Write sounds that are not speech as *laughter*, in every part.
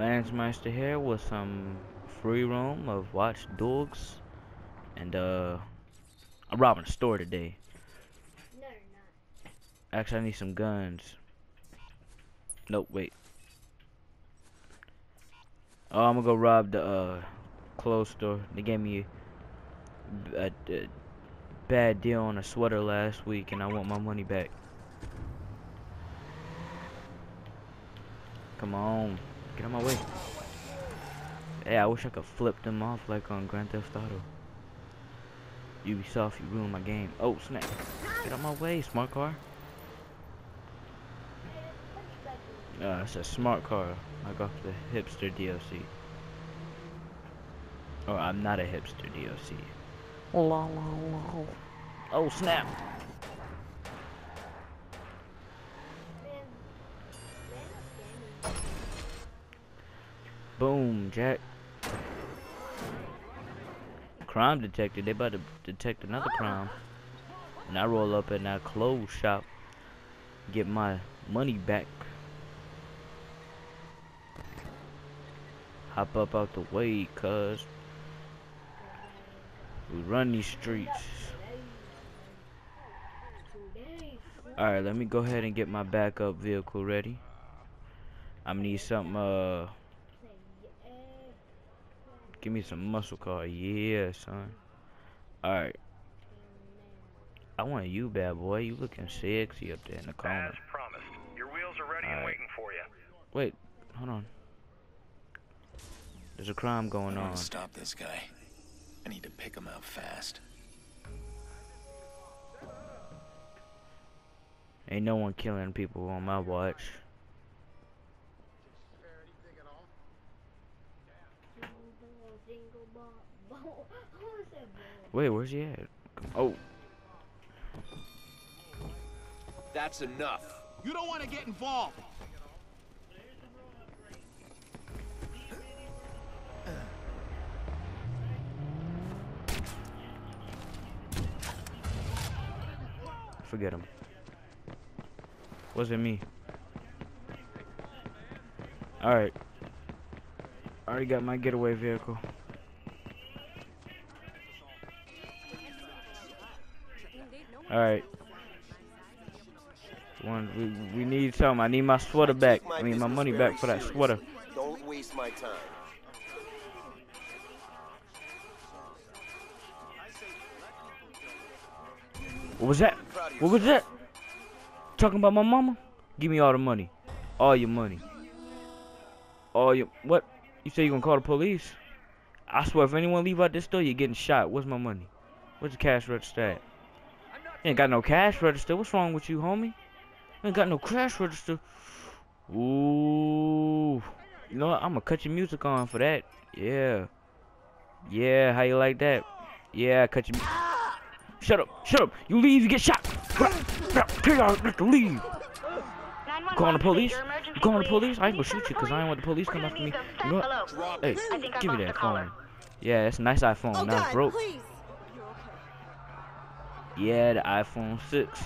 Landsmeister here with some free roam of Watch Dogs. And, uh, I'm robbing a store today. No, you're not. Actually, I need some guns. Nope, wait. Oh, I'm gonna go rob the, uh, clothes store. They gave me a, a bad deal on a sweater last week, and I want my money back. Come on. Get out my way. Hey, I wish I could flip them off like on Grand Theft Auto. Ubisoft, you ruined my game. Oh, snap. Get out my way, smart car. Uh, it's a smart car. I got the hipster DLC. Or I'm not a hipster DLC. Oh, snap. Man, man, that's gaming. Jack. Crime detected. They about to detect another crime. And I roll up in that clothes shop. Get my money back. Hop up out the way, cuz. We run these streets. Alright, let me go ahead and get my backup vehicle ready. I'm gonna need something, uh. Give me some muscle car. Yeah, son. Alright. I want you, bad boy. You looking sexy up there in the corner. As promised, your wheels are ready and Alright. waiting for you. Wait, hold on. There's a crime going want on. stop this guy. I need to pick him out fast. Ain't no one killing people on my watch. Wait, where's he at? Oh, That's enough. You don't want to get involved. forget him. Wasn't me. Alright. I already got my getaway vehicle. Alright. One, we, we need something. I need my sweater back. I mean, my money back for that sweater. Don't waste my time. What was that? What was that? Talking about my mama? Give me all the money. All your money. All your what? You say you gonna call the police? I swear if anyone leave out this store, you're getting shot. Where's my money? Where's the cash register at? You ain't got no cash register. What's wrong with you, homie? You ain't got no cash register. Ooh. You know what? I'm gonna cut your music on for that. Yeah. Yeah, how you like that? Yeah, cut your Shut up, shut up. You leave, you get shot. Not to leave. You calling the police? You calling the police? I ain't gonna shoot you because I ain't want the police come after me. You know what? Hey, give me that phone. Yeah, it's a nice iPhone. now it's broke. Yeah, the iPhone 6.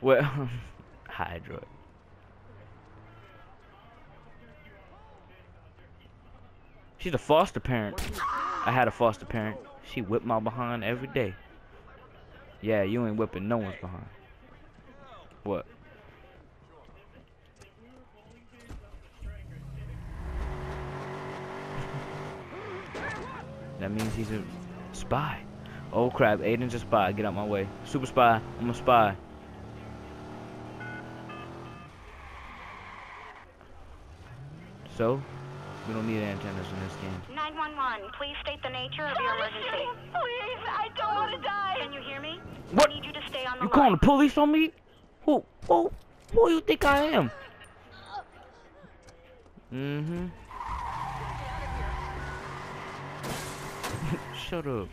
Well, *laughs* Hydra. She's a foster parent. I had a foster parent. She whipped my behind every day. Yeah, you ain't whipping no one's behind. What? That means he's a spy. Oh crap, Aiden's a spy. Get out my way. Super spy. I'm a spy. So, we don't need antennas in this game. 911, please state the nature of your emergency. Please, I don't want to die. Can you hear me? What? I need you to stay on the You line. calling the police on me? Who? Who? Who you think I am? Mm-hmm. Shut up.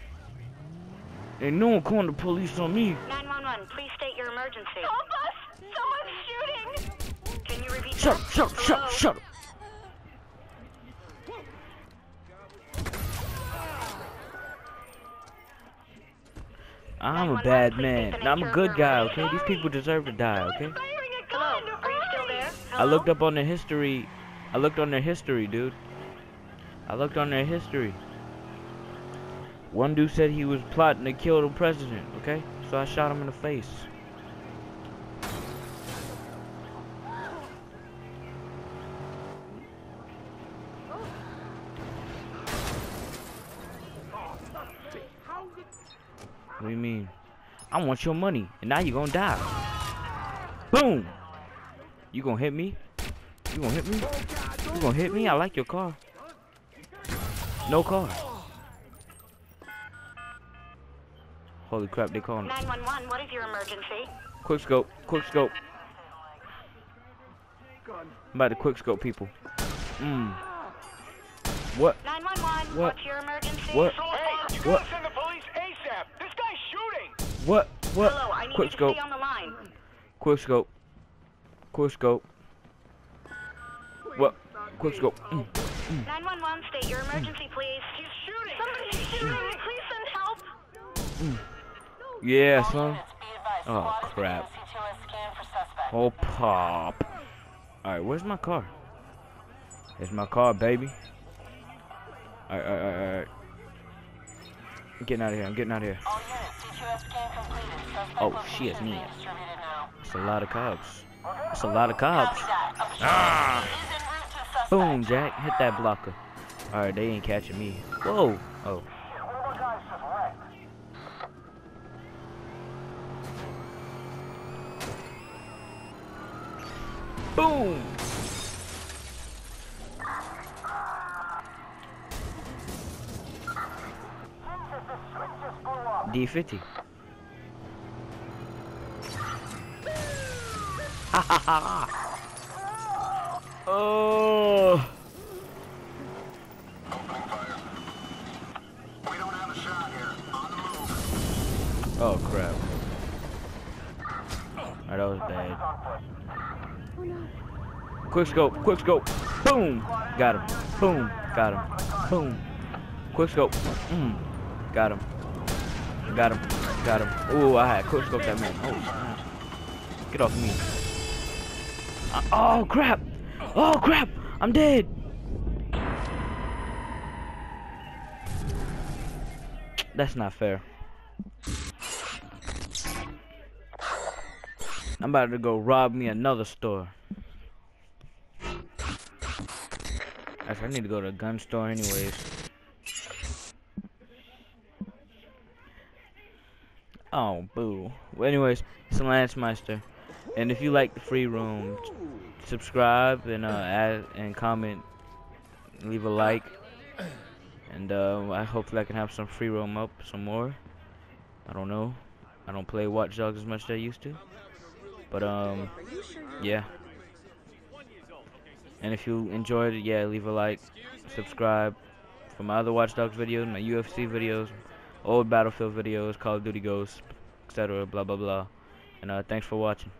Ain't no one calling the police on me. 911, please state your emergency. Help us! Someone's shooting! Can you repeat Shut that? up, shut up, shut up, shut up. I'm a bad man. And I'm a good guy, okay? These people deserve to die, okay? Hello, are you still there? I looked up on their history. I looked on their history, dude. I looked on their history. One dude said he was plotting to kill the president, okay? So I shot him in the face. What do you mean? I want your money, and now you're gonna die. Boom! You gonna hit me? You gonna hit me? You gonna hit me? I like your car. No car. Holy crap, they calling. 911, what is your emergency? Quick scope, quick scope. I'm about to quick scope people. Mmm. What? 911, What? what's your emergency? What? Hey, you What? send the police ASAP. This guy's shooting. What? What? Hello, I need Quick you to scope, on the line. quick scope. Quick scope. What? Quick scope. Hmm. Mm. 911, state your emergency, please. He's shooting. Somebody's shooting. Please send help. Hmm. Yeah, son. Oh crap. Oh pop. Alright, where's my car? There's my car, baby. Alright, alright, alright, alright. I'm getting out of here, I'm getting out of here. Oh she shit, me. It's a lot of cops. It's a lot of cops. Ah! Boom, Jack. Hit that blocker. Alright, they ain't catching me. Whoa. Oh. Boom! D50. Ha ha ha! Oh! Oh crap. Alright, that was bad. Quick scope, quick scope. Boom! Got him. Boom! Got him. Boom! Quick scope. Mm. Got him. Got him. Got him. Ooh, I had quick scope that man. Oh. Get off me. Uh, oh, crap! Oh, crap! I'm dead! That's not fair. I'm about to go rob me another store. Actually, I need to go to a gun store anyways. Oh, boo. Well, anyways, it's Lance Meister. And if you like the free roam, subscribe and uh, add and comment, leave a like, and uh, I hopefully I can have some free roam up some more. I don't know. I don't play Watch Dogs as much as I used to, but um, yeah. And if you enjoyed it, yeah, leave a like, subscribe for my other Watch Dogs videos, my UFC videos, old Battlefield videos, Call of Duty Ghosts, etc. Blah blah blah. And uh, thanks for watching.